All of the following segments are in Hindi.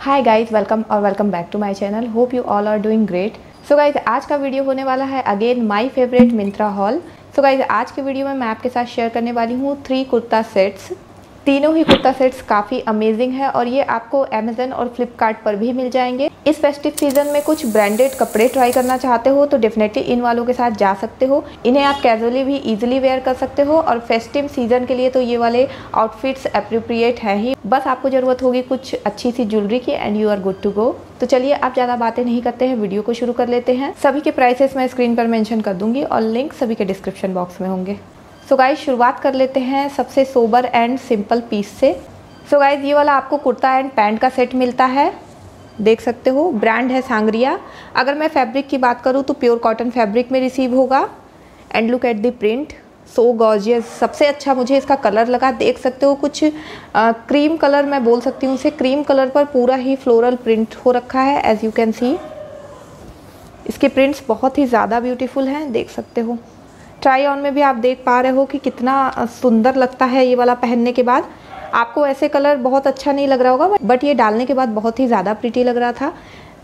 हाय गाइज़ वेलकम और welcome back to my channel hope you all are doing great so guys आज का वीडियो होने वाला है again my favourite Myntra haul so guys आज के वीडियो में मैं आपके साथ शेयर करने वाली हूँ थ्री कुर्ता सेट्स तीनों ही कुर्ता सेट्स काफ़ी अमेजिंग है और ये आपको अमेजन और फ्लिपकार्ट पर भी मिल जाएँगे। इस फेस्टिव सीज़न में कुछ ब्रांडेड कपड़े ट्राई करना चाहते हो तो डेफिनेटली इन वालों के साथ जा सकते हो। इन्हें आप कैजुअली भी इजिली वेयर कर सकते हो और फेस्टिव सीज़न के लिए तो ये वाले आउटफिट्स अप्रोप्रिएट हैं ही। बस आपको ज़रूरत होगी कुछ अच्छी सी ज्वेलरी की and you are good to go तो चलिए आप ज़्यादा बातें नहीं करते हैं वीडियो को शुरू कर लेते हैं। सभी के प्राइसेस मैं स्क्रीन पर मेंशन कर दूँगी और लिंक सभी के डिस्क्रिप्शन बॉक्स में होंगे। सो गाइज़ शुरुआत कर लेते हैं सबसे सोबर एंड सिंपल पीस से। सो so गाइज़ ये वाला आपको कुर्ता एंड पैंट का सेट मिलता है। देख सकते हो ब्रांड है सांगरिया। अगर मैं फैब्रिक की बात करूँ तो प्योर कॉटन फैब्रिक में रिसीव होगा। And look at the print so gorgeous सबसे अच्छा मुझे इसका कलर लगा। देख सकते हो कुछ आ, क्रीम कलर मैं बोल सकती हूँ उसे। क्रीम कलर पर पूरा ही फ्लोरल प्रिंट हो रखा है एज यू कैन सी इसके प्रिंट्स बहुत ही ज़्यादा ब्यूटीफुल हैं देख सकते हो। ट्राई ऑन में भी आप देख पा रहे हो कि कितना सुंदर लगता है ये वाला पहनने के बाद। आपको ऐसे कलर बहुत अच्छा नहीं लग रहा होगा बट ये डालने के बाद बहुत ही ज़्यादा प्रिटी लग रहा था।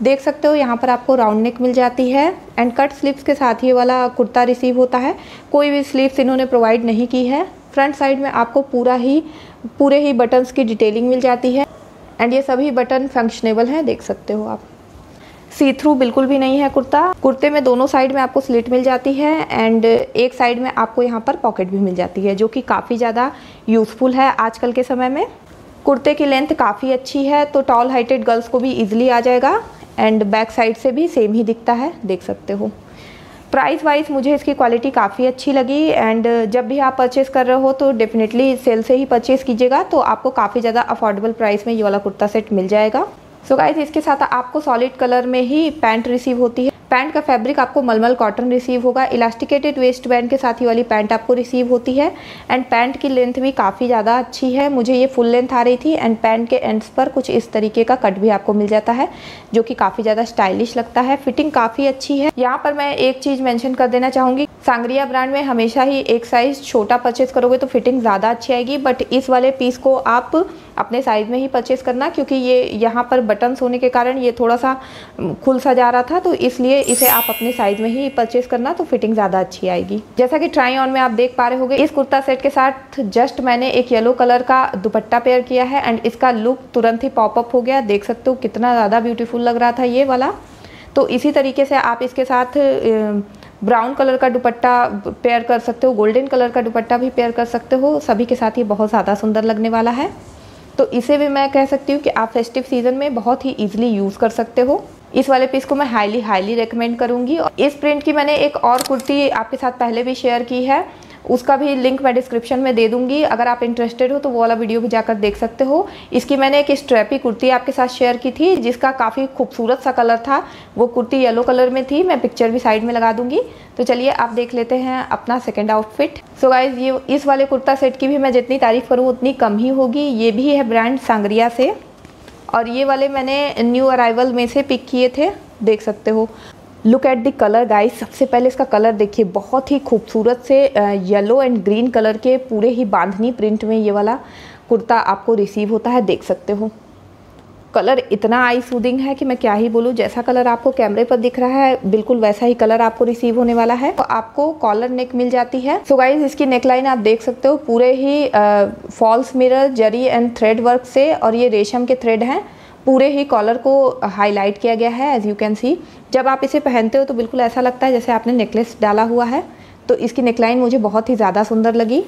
देख सकते हो, यहाँ पर आपको राउंड नेक मिल जाती है एंड कट स्लीव्स के साथ ये वाला कुर्ता रिसीव होता है। कोई भी स्लीव्स इन्होंने प्रोवाइड नहीं की है। फ्रंट साइड में आपको पूरा ही, पूरे ही बटन्स की डिटेलिंग मिल जाती है। एंड ये सभी बटन फंक्शनेबल हैं, देख सकते हो आप। सी थ्रू बिल्कुल भी नहीं है कुर्ता। कुर्ते में दोनों साइड में आपको स्लिट मिल जाती है एंड एक साइड में आपको यहाँ पर पॉकेट भी मिल जाती है, जो कि काफ़ी ज़्यादा यूज़फुल है आजकल के समय में। कुर्ते की लेंथ काफ़ी अच्छी है तो टॉल हाइटेड गर्ल्स को भी ईजिली आ जाएगा एंड बैक साइड से भी सेम ही दिखता है, देख सकते हो। प्राइस वाइज मुझे इसकी क्वालिटी काफ़ी अच्छी लगी एंड जब भी आप परचेज़ कर रहे हो तो डेफिनेटली सेल से ही परचेज़ कीजिएगा तो आपको काफ़ी ज़्यादा अफोर्डेबल प्राइस में ये वाला कुर्ता सेट मिल जाएगा। सो so गाइज़ इसके साथ आपको सॉलिड कलर में ही पैंट रिसीव होती है। पैंट का फैब्रिक आपको मलमल कॉटन रिसीव होगा। इलास्टिकेटेड वेस्ट बैंड के साथ ही वाली पैंट आपको रिसीव होती है। एंड पैंट की लेंथ भी काफ़ी ज़्यादा अच्छी है। मुझे ये फुल लेंथ आ रही थी एंड पैंट के एंड्स पर कुछ इस तरीके का कट भी आपको मिल जाता है, जो कि काफ़ी ज़्यादा स्टाइलिश लगता है। फिटिंग काफ़ी अच्छी है। यहाँ पर मैं एक चीज़ मैंशन कर देना चाहूँगी। सांगरिया ब्रांड में हमेशा ही एक साइज़ छोटा परचेज करोगे तो फिटिंग ज़्यादा अच्छी आएगी। बट इस वाले पीस को आप अपने साइज़ में ही परचेज करना, क्योंकि ये यहाँ पर बटन्स होने के कारण ये थोड़ा सा खुल सा जा रहा था तो इसलिए इसे आप अपने साइज़ में ही परचेज करना तो फिटिंग ज़्यादा अच्छी आएगी। जैसा कि ट्राई ऑन में आप देख पा रहे होंगे, इस कुर्ता सेट के साथ जस्ट मैंने एक येलो कलर का दुपट्टा पेयर किया है एंड इसका लुक तुरंत ही पॉपअप हो गया। देख सकते हो कितना ज़्यादा ब्यूटीफुल लग रहा था ये वाला। तो इसी तरीके से आप इसके साथ ब्राउन कलर का दुपट्टा पेयर कर सकते हो गोल्डन कलर का दुपट्टा भी पेयर कर सकते हो। सभी के साथ ये बहुत ज़्यादा सुंदर लगने वाला है। तो इसे भी मैं कह सकती हूँ कि आप फेस्टिव सीज़न में बहुत ही ईजिली यूज़ कर सकते हो। इस वाले पीस को मैं हाईली हाईली रिकमेंड करूँगी। और इस प्रिंट की मैंने एक और कुर्ती आपके साथ पहले भी शेयर की है। उसका भी लिंक मैं डिस्क्रिप्शन में दे दूँगी। अगर आप इंटरेस्टेड हो तो वो वाला वीडियो भी जाकर देख सकते हो। इसकी मैंने एक स्ट्रैपी कुर्ती आपके साथ शेयर की थी, जिसका काफ़ी खूबसूरत सा कलर था। वो कुर्ती येलो कलर में थी। मैं पिक्चर भी साइड में लगा दूँगी। तो चलिए, आप देख लेते हैं अपना सेकेंड आउटफिट सो गाइज़ ये, इस वाले कुर्ता सेट की भी मैं जितनी तारीफ़ करूँ, उतनी कम ही होगी। ये भी है ब्रांड सांगरिया से। और ये वाले मैंने न्यू अराइवल में से पिक किए थे, देख सकते हो। Look at the colour guys सबसे पहले इसका कलर देखिए। बहुत ही खूबसूरत से येलो एंड ग्रीन कलर के पूरे ही बांधनी प्रिंट में ये वाला कुर्ता आपको रिसीव होता है, देख सकते हो। कलर इतना आई सूदिंग है कि मैं क्या ही बोलूँ, जैसा कलर आपको कैमरे पर दिख रहा है, बिल्कुल वैसा ही कलर आपको रिसीव होने वाला है। तो आपको कॉलर नेक मिल जाती है। सो so गाइज़ इसकी नेकलाइन आप देख सकते हो, पूरे ही false mirror zari and thread work से, और ये रेशम के थ्रेड हैं। पूरे ही कॉलर को हाईलाइट किया गया है एज यू कैन सी जब आप इसे पहनते हो तो बिल्कुल ऐसा लगता है जैसे आपने नेकलेस डाला हुआ है। तो इसकी नेकलाइन मुझे बहुत ही ज़्यादा सुंदर लगी।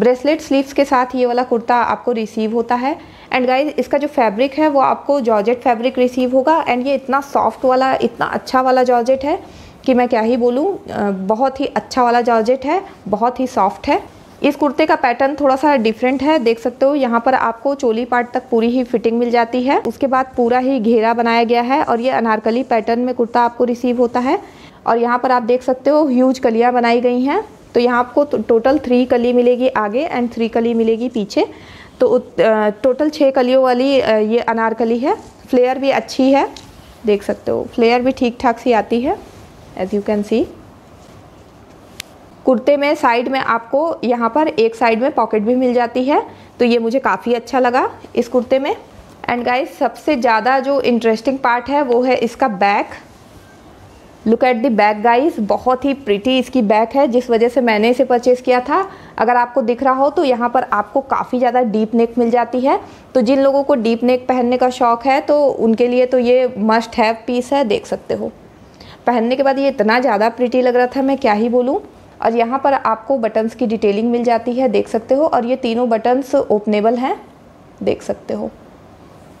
ब्रेसलेट स्लीव्स के साथ ये वाला कुर्ता आपको रिसीव होता है। एंड गाइज़ इसका जो फैब्रिक है, वो आपको जॉर्जेट फैब्रिक रिसीव होगा। एंड ये इतना सॉफ्ट वाला, इतना अच्छा वाला जॉर्जेट है कि मैं क्या ही बोलूँ बहुत ही अच्छा वाला जॉर्जेट है, बहुत ही सॉफ्ट है। इस कुर्ते का पैटर्न थोड़ा सा डिफरेंट है। देख सकते हो, यहाँ पर आपको चोली पार्ट तक पूरी ही फिटिंग मिल जाती है। उसके बाद पूरा ही घेरा बनाया गया है और ये अनारकली पैटर्न में कुर्ता आपको रिसीव होता है। और यहाँ पर आप देख सकते हो ह्यूज कलियाँ बनाई गई हैं। तो यहाँ आपको टोटल थ्री कली मिलेगी आगे एंड थ्री कली मिलेगी पीछे। तो टोटल छः कलियों वाली ये अनारकली है। फ्लेयर भी अच्छी है, देख सकते हो। फ्लेयर भी ठीक ठाक सी आती है एज यू कैन सी कुर्ते में साइड में आपको यहाँ पर एक साइड में पॉकेट भी मिल जाती है। तो ये मुझे काफ़ी अच्छा लगा इस कुर्ते में। एंड गाइस सबसे ज़्यादा जो इंटरेस्टिंग पार्ट है, वो है इसका back look at the back guys बहुत ही प्रिटी इसकी बैक है, जिस वजह से मैंने इसे परचेज़ किया था। अगर आपको दिख रहा हो तो यहाँ पर आपको काफ़ी ज़्यादा डीप नेक मिल जाती है। तो जिन लोगों को डीप नेक पहनने का शौक़ है तो उनके लिए तो ये मस्ट हैव पीस है, देख सकते हो। पहनने के बाद ये इतना ज़्यादा प्रिटी लग रहा था, मैं क्या ही बोलूँ। और यहाँ पर आपको बटन्स की डिटेलिंग मिल जाती है, देख सकते हो। और ये तीनों बटन्स ओपनेबल हैं, देख सकते हो।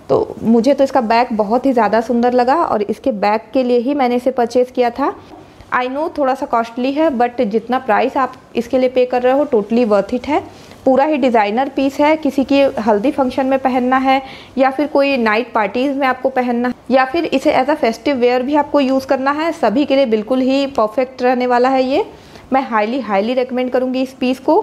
तो मुझे तो इसका बैग बहुत ही ज़्यादा सुंदर लगा और इसके बैग के लिए ही मैंने इसे परचेज़ किया था। आई नो थोड़ा सा कॉस्टली है बट जितना प्राइस आप इसके लिए पे कर रहे हो टोटली वर्थ इट है। पूरा ही डिज़ाइनर पीस है, किसी की हल्दी फ़ंक्शन में पहनना है, या फिर कोई नाइट पार्टीज़ में आपको पहनना है या फिर इसे एज अ फेस्टिव वेयर भी आपको यूज़ करना है, सभी के लिए बिल्कुल ही परफेक्ट रहने वाला है ये। मैं हाईली हाईली रिकमेंड करूँगी इस पीस को।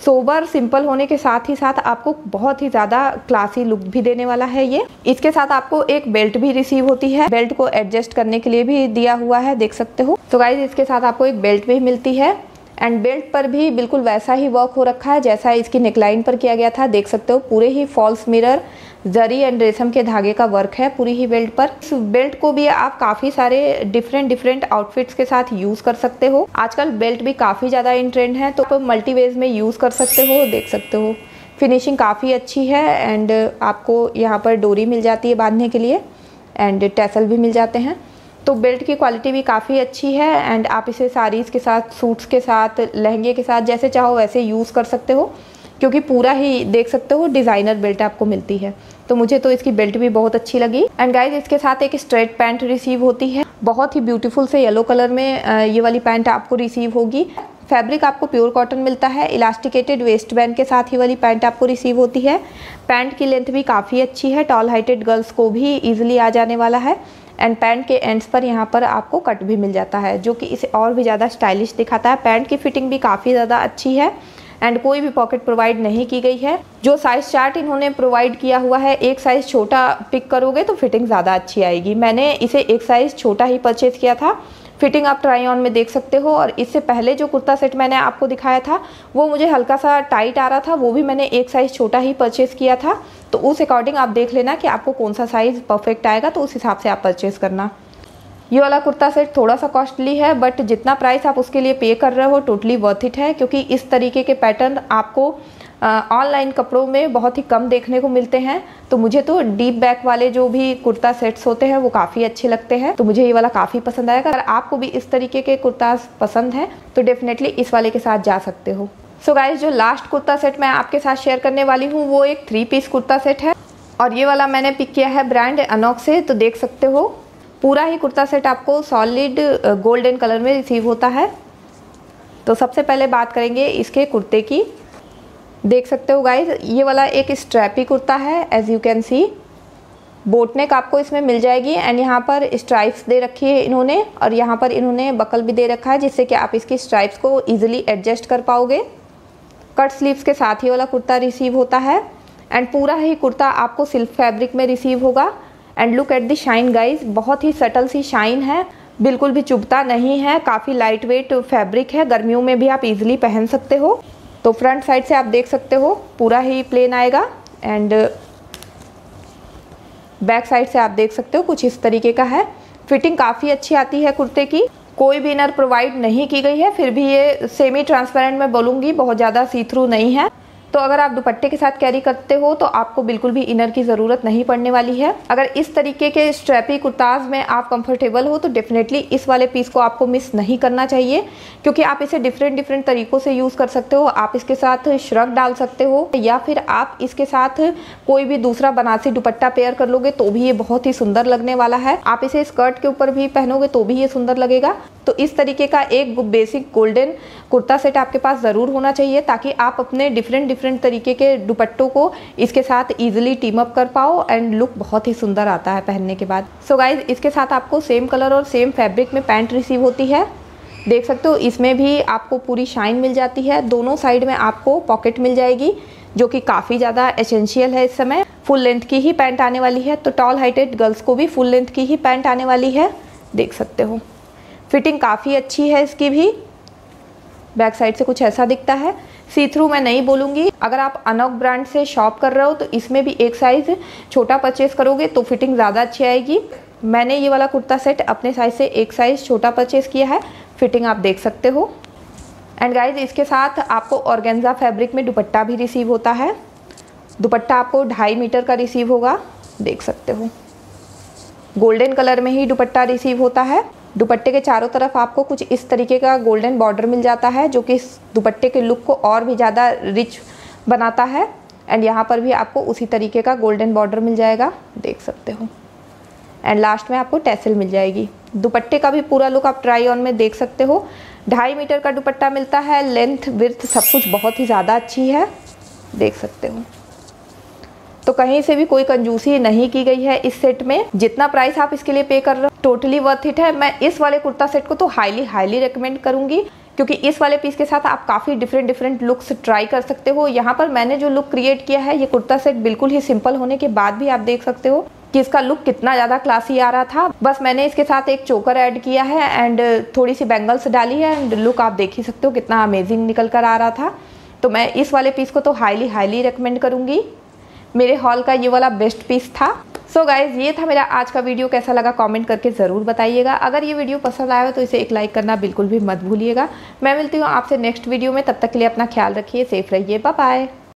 सोबर, सिंपल होने के साथ ही साथ आपको बहुत ही ज़्यादा क्लासी लुक भी देने वाला है ये। इसके साथ आपको एक बेल्ट भी रिसीव होती है। बेल्ट को एडजस्ट करने के लिए भी दिया हुआ है, देख सकते हो। तो गाइज़ इसके साथ आपको एक बेल्ट भी मिलती है। एंड बेल्ट पर भी बिल्कुल वैसा ही वर्क हो रखा है जैसा इसकी नेकलाइन पर किया गया था। देख सकते हो, पूरे ही फॉल्स मिरर जरी एंड रेशम के धागे का वर्क है पूरी ही बेल्ट पर। इस बेल्ट को भी आप काफ़ी सारे डिफरेंट डिफरेंट आउटफिट्स के साथ यूज़ कर सकते हो। आजकल बेल्ट भी काफ़ी ज़्यादा इन ट्रेंड है तो आप मल्टीवेज में यूज़ कर सकते हो, देख सकते हो। फिनिशिंग काफ़ी अच्छी है एंड आपको यहाँ पर डोरी मिल जाती है बांधने के लिए एंड टेसल भी मिल जाते हैं। तो बेल्ट की क्वालिटी भी काफ़ी अच्छी है एंड आप इसे साड़ीज़ के साथ सूट्स के साथ, लहंगे के साथ जैसे चाहो वैसे यूज़ कर सकते हो, क्योंकि पूरा ही देख सकते हो डिज़ाइनर बेल्ट आपको मिलती है। तो मुझे तो इसकी बेल्ट भी बहुत अच्छी लगी। एंड गाइज़ इसके साथ एक स्ट्रेट पैंट रिसीव होती है। बहुत ही ब्यूटीफुल से येलो कलर में ये वाली पैंट आपको रिसीव होगी। फैब्रिक आपको प्योर कॉटन मिलता है। इलास्टिकेटेड वेस्ट बैंड के साथ ही वाली पैंट आपको रिसीव होती है। पैंट की लेंथ भी काफ़ी अच्छी है। टॉल हाइटेड गर्ल्स को भी ईजिली आ जाने वाला है। एंड पैंट के एंड्स पर यहाँ पर आपको कट भी मिल जाता है, जो कि इसे और भी ज़्यादा स्टाइलिश दिखाता है। पैंट की फिटिंग भी काफ़ी ज़्यादा अच्छी है। एंड कोई भी पॉकेट प्रोवाइड नहीं की गई है। जो साइज़ चार्ट इन्होंने प्रोवाइड किया हुआ है, एक साइज़ छोटा पिक करोगे तो फिटिंग ज़्यादा अच्छी आएगी। मैंने इसे एक साइज़ छोटा ही परचेज किया था। फिटिंग आप ट्राई ऑन में देख सकते हो और इससे पहले जो कुर्ता सेट मैंने आपको दिखाया था, वो मुझे हल्का सा टाइट आ रहा था, वो भी मैंने एक साइज़ छोटा ही परचेज़ किया था। तो उस अकॉर्डिंग आप देख लेना कि आपको कौन सा साइज़ परफेक्ट आएगा तो उस हिसाब से आप परचेज़ करना। ये वाला कुर्ता सेट थोड़ा सा कॉस्टली है बट जितना प्राइस आप उसके लिए पे कर रहे हो टोटली वर्थ इट है, क्योंकि इस तरीके के पैटर्न आपको ऑनलाइन कपड़ों में बहुत ही कम देखने को मिलते हैं। तो मुझे तो डीप बैक वाले जो भी कुर्ता सेट्स होते हैं, वो काफ़ी अच्छे लगते हैं। तो मुझे ये वाला काफ़ी पसंद आएगा। अगर आपको भी इस तरीके के कुर्ता पसंद हैं तो डेफिनेटली इस वाले के साथ जा सकते हो। सो so गाइज़ जो लास्ट कुर्ता सेट मैं आपके साथ शेयर करने वाली हूँ, वो एक थ्री पीस कुर्ता सेट है। और ये वाला मैंने पिक किया है ब्रांड अनोक से तो देख सकते हो पूरा ही कुर्ता सेट आपको सॉलिड गोल्डन कलर में रिसीव होता है। तो सबसे पहले बात करेंगे इसके कुर्ते की। देख सकते हो गाइज़ ये वाला एक स्ट्रैपी कुर्ता है as you can see boatneck आपको इसमें मिल जाएगी एंड यहाँ पर स्ट्राइप्स दे रखी है इन्होंने और यहाँ पर इन्होंने बकल भी दे रखा है, जिससे कि आप इसकी स्ट्राइप्स को ईजिली एडजस्ट कर पाओगे। कट स्लीव्स के साथ ही वाला कुर्ता रिसीव होता है। एंड पूरा ही कुर्ता आपको सिल्क फैब्रिक में रिसीव होगा। And look at the shine guys बहुत ही सटल सी शाइन है। बिल्कुल भी चुभता नहीं है। काफ़ी लाइट वेट फैब्रिक है। गर्मियों में भी आप इजीली पहन सकते हो। तो फ्रंट साइड से आप देख सकते हो। पूरा ही प्लेन आएगा। एंड बैक साइड से आप देख सकते हो। कुछ इस तरीके का है। फिटिंग काफ़ी अच्छी आती है कुर्ते की। कोई भी इनर प्रोवाइड नहीं की गई है। फिर भी ये सेमी ट्रांसपेरेंट में बोलूँगी। बहुत ज़्यादा सी थ्रू नहीं है। तो अगर आप दुपट्टे के साथ कैरी करते हो तो आपको बिल्कुल भी इनर की ज़रूरत नहीं पड़ने वाली है। अगर इस तरीके के स्ट्रैपी कुर्ताज में आप कंफर्टेबल हो तो डेफिनेटली इस वाले पीस को आपको मिस नहीं करना चाहिए, क्योंकि आप इसे डिफरेंट डिफरेंट तरीकों से यूज़ कर सकते हो। आप इसके साथ श्रग डाल सकते हो, या फिर आप इसके साथ कोई भी दूसरा बनासी दुपट्टा पेयर कर लोगे तो भी ये बहुत ही सुंदर लगने वाला है। आप इसे स्कर्ट के ऊपर भी पहनोगे तो भी ये सुंदर लगेगा। तो इस तरीके का एक बेसिक गोल्डन कुर्ता सेट आपके पास ज़रूर होना चाहिए ताकि आप अपने डिफरेंट डिफरेंट तरीके के दुपट्टों को इसके साथ ईजिली टीम अप कर पाओ एंड लुक बहुत ही सुंदर आता है पहनने के बाद। सो so गाइज़ इसके साथ आपको सेम कलर और सेम फैब्रिक में पैंट रिसीव होती है। देख सकते हो, इसमें भी आपको पूरी शाइन मिल जाती है। दोनों साइड में आपको पॉकेट मिल जाएगी, जो कि काफ़ी ज़्यादा एसेंशियल है इस समय। फुल लेंथ की ही पैंट आने वाली है तो टॉल हाइटेड गर्ल्स को भी फुल लेंथ की ही पैंट आने वाली है। देख सकते हो। फिटिंग काफ़ी अच्छी है इसकी भी। बैक साइड से कुछ ऐसा दिखता है। सी थ्रू मैं नहीं बोलूँगी। अगर आप अनोक ब्रांड से शॉप कर रहे हो तो इसमें भी एक साइज़ छोटा परचेज़ करोगे तो फिटिंग ज़्यादा अच्छी आएगी। मैंने ये वाला कुर्ता सेट अपने साइज़ से एक साइज़ छोटा परचेज़ किया है। फिटिंग आप देख सकते हो। एंड गाइज़ इसके साथ आपको ऑर्गेन्जा फैब्रिक में दुपट्टा भी रिसीव होता है। दुपट्टा आपको ढाई मीटर का रिसीव होगा। देख सकते हो। गोल्डन कलर में ही दुपट्टा रिसीव होता है। दुपट्टे के चारों तरफ़ आपको कुछ इस तरीके का गोल्डन बॉर्डर मिल जाता है, जो कि इस दुपट्टे के लुक को और भी ज़्यादा रिच बनाता है। एंड यहाँ पर भी आपको उसी तरीके का गोल्डन बॉर्डर मिल जाएगा, देख सकते हो। एंड लास्ट में आपको टेसल मिल जाएगी। दुपट्टे का भी पूरा लुक आप ट्राई ऑन में देख सकते हो। ढाई मीटर का दुपट्टा मिलता है लेंथ विर्थ सब कुछ बहुत ही ज़्यादा अच्छी है, देख सकते हो। तो कहीं से भी कोई कंजूसी नहीं की गई है इस सेट में। जितना प्राइस आप इसके लिए पे कर रहे हो टोटली वर्थ इट है। मैं इस वाले कुर्ता सेट को तो हाईली हाईली रिकमेंड करूँगी, क्योंकि इस वाले पीस के साथ आप काफ़ी डिफरेंट डिफरेंट लुक्स ट्राई कर सकते हो। यहाँ पर मैंने जो लुक क्रिएट किया है, ये कुर्ता सेट बिल्कुल ही सिंपल होने के बाद भी आप देख सकते हो कि इसका लुक कितना ज़्यादा क्लासी आ रहा था। बस मैंने इसके साथ एक चोकर ऐड किया है एंड थोड़ी सी बैंगल्स डाली है एंड लुक आप देख ही सकते हो कितना अमेजिंग निकल कर आ रहा था। तो मैं इस वाले पीस को तो हाईली हाईली रिकमेंड करूँगी। मेरे हॉल का ये वाला बेस्ट पीस था। सो so गाइज़ ये था मेरा आज का वीडियो कैसा लगा कमेंट करके ज़रूर बताइएगा। अगर ये वीडियो पसंद आया हो तो इसे एक लाइक करना बिल्कुल भी मत भूलिएगा। मैं मिलती हूँ आपसे नेक्स्ट वीडियो में, तब तक के लिए अपना ख्याल रखिए सेफ़ रहिए बाय